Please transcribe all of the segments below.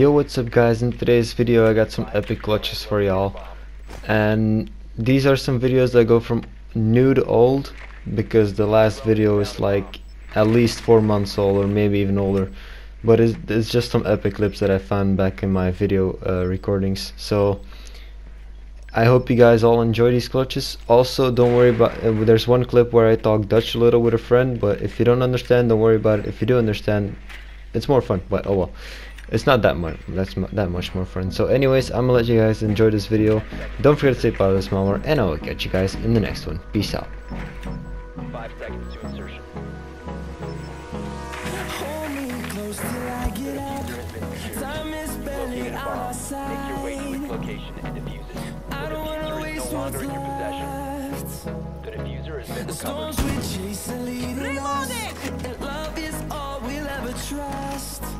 Yo what's up guys? In today's video I got some epic clutches for y'all. And these are some videos that go from new to old because the last video is like at least four months old or maybe even older. But it's, it's just some epic clips that I found back in my video uh, recordings. So I hope you guys all enjoy these clutches. Also don't worry about uh, there's one clip where I talk Dutch a little with a friend but if you don't understand don't worry about it. If you do understand it's more fun but oh well it's not that much that's that much more fun so anyways i'm gonna let you guys enjoy this video don't forget to stay part of this malware and i will catch you guys in the next one peace out five seconds to insertion Make your way to its location and defuse it. The defuser is no longer in your possession. The defuser has been recovered. Reloaded! And love is all we'll ever trust.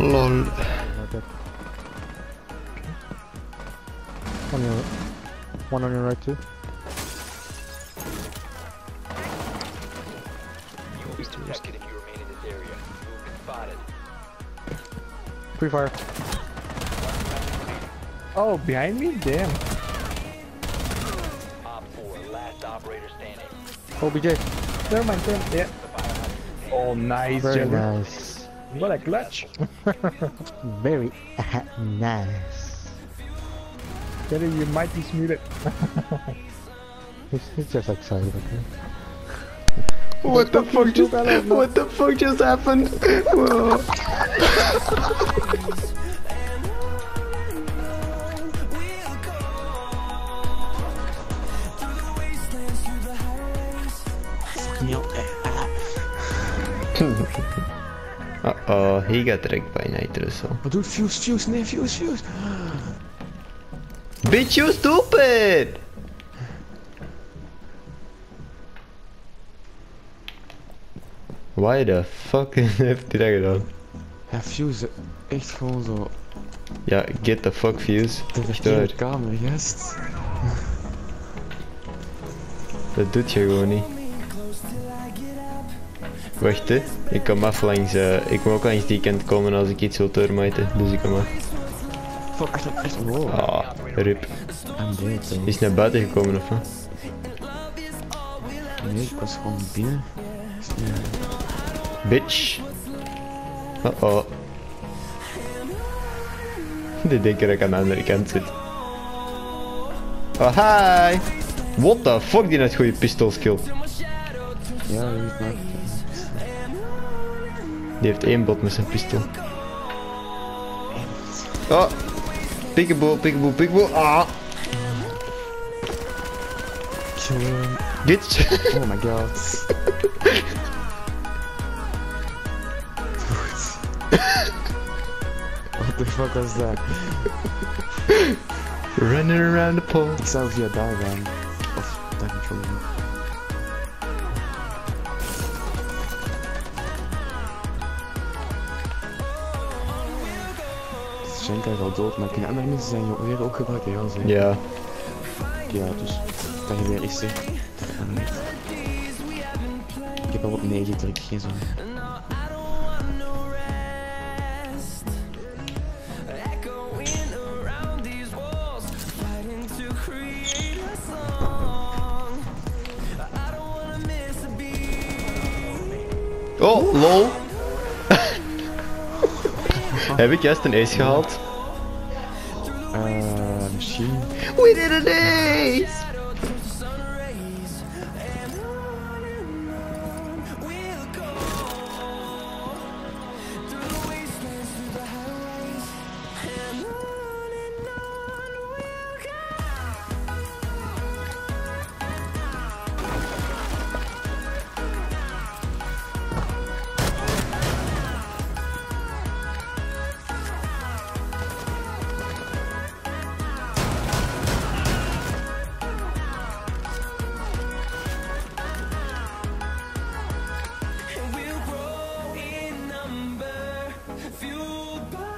Lol. Not. On your, one on your right too. You will be detected if you remain in this area. You have been spotted. Pre-fire. Oh, behind me? Damn. Op 4, last operator standing. Oh, OBJ. Never mind, damn. Yeah. Oh, nice, Very Jagger. nice. What a clutch. Very nice. Jagger, you might be muted. He's, he's just excited, okay? What the fuck just What the fuck just happened? Whoa. Uh-oh, he got wrecked by Nitro, so. Oh, dude, Fuze, Fuze, nee, Fuze, Fuze. Bitch, you stupid! Why the fuck heeft hij dat gedaan? Ja, Fuze, echt gewoon zo. Ja, get the fuck Fuze. De verkeerde kamer, gast. Dat doet je gewoon niet. Wacht hè, ik kom af langs, eh, ik moet ook langs die kant komen als ik iets wil termiten, dus ik kom af. Fuck, achter, achter, wow. Ah, rip. Dead. Is hij naar buiten gekomen of wat? Nee, ik was gewoon binnen. Ja. Bitch. Uh oh. Die denken dat ik aan de andere kant zit. Oh hi! What the fuck, die had goede pistoolskill. Ja, weet maar. Die heeft één bot met zijn pistool. Oh! Peekaboo, peekaboo, peekaboo. Ah! Bitch! Oh my god. What the fuck was dat? Running around the pole. Ik zou via daar gaan. Of daar control Shenka is al dood, maar kunnen andere mensen zijn weer ook gebruikt? Ja. Ja. Ja, dus dat je weer is. Ik heb al op 9 gedrukt, geen zorgen. Oh, lol. Heb ik juist een ace gehaald? Eh, misschien. We did an ace!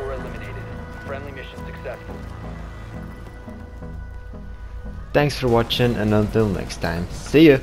4 eliminated. Friendly mission successful. Thanks for watching and until next time. See ya!